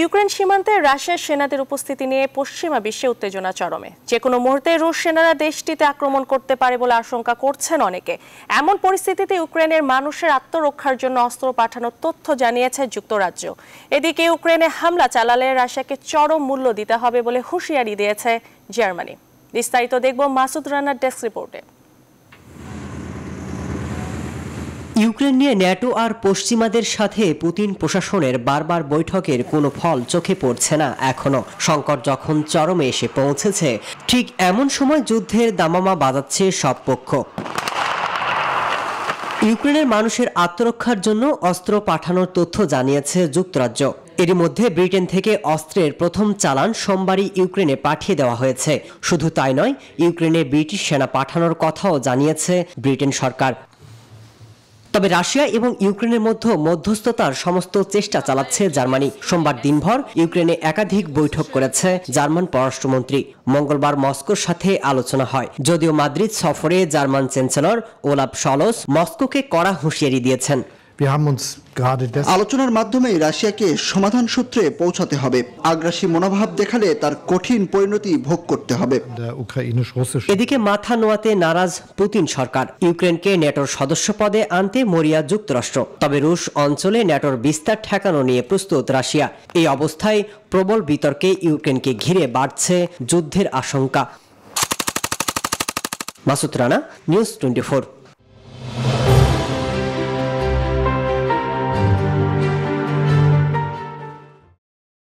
Ukraine সীমান্তে রাশিয়ার সেনাদের উপস্থিতি নিয়ে পশ্চিমা বিশ্বে উত্তেজনা চরমে। যে কোনো মুহূর্তে রুশ সেনারা দেশটিতে আক্রমণ করতে পারে বলে আশঙ্কা করছেন অনেকে। এমন পরিস্থিতিতে ইউক্রেনের মানুষের আত্মরক্ষার জন্য অস্ত্র পাঠানোর তথ্য জানিয়েছে যুক্তরাজ্য। এদিকে ইউক্রেনে হামলা চালালে রাশিয়াকে চরম মূল্য দিতে হবে বলে হুঁশিয়ারি দিয়েছে জার্মানি। বিস্তারিত দেখব মাসুদ রানার ডেস্ক রিপোর্টে। ইউক্রেন নিয়ে ন্যাটো আর পশ্চিমাদের সাথে পুতিন প্রশাসনের বারবার বৈঠকের কোনো ফল চোখে পড়ছে না এখনও। সংকট যখন চরমে এসে পৌঁছেছে, ঠিক এমন সময় যুদ্ধের দামামা বাজাচ্ছে সব পক্ষ। ইউক্রেনের মানুষের আত্মরক্ষার জন্য অস্ত্র পাঠানোর তথ্য জানিয়েছে যুক্তরাজ্য। এরই মধ্যে ব্রিটেন থেকে অস্ত্রের প্রথম চালান সোমবারই ইউক্রেনে পাঠিয়ে দেওয়া হয়েছে। শুধু তাই নয়, ইউক্রেনে ব্রিটিশ সেনা পাঠানোর কথাও জানিয়েছে ব্রিটেন সরকার। তবে রাশিয়া এবং ইউক্রেনের মধ্যে মধ্যস্থতার সমস্ত চেষ্টা চালাচ্ছে জার্মানি। সোমবার দিনভর ইউক্রেনে একাধিক বৈঠক করেছে জার্মান পররাষ্ট্রমন্ত্রী। মঙ্গলবার মস্কোর সাথে আলোচনা হয়। যদিও মাদ্রিদ সফরে জার্মান চ্যান্সেলর ওলাপ সলস মস্কোকে কড়া হুঁশিয়ারি দিয়েছেন। Wir haben uns gerade আলোচনার মাধ্যমে রাশিয়াকে সমাধান সূত্রে পৌঁছাতে হবে। আগ্রাসী মনোভাব দেখালে তার কঠিন পরিণতি ভোগ করতে হবে। এদিকে মাথা নোয়াতে নারাজ পুতিন সরকার। ইউক্রেনকে ন্যাটোর সদস্য পদে আনতে মরিয়া যুক্তরাষ্ট্র। তবে রুশ অঞ্চলে ন্যাটোর বিস্তার ঠেকানো নিয়ে প্রস্তুত রাশিয়া। এই অবস্থায় প্রবল বিতর্কে ইউক্রেনকে ঘিরে বাড়ছে যুদ্ধের আশঙ্কা। Masud Rana news twenty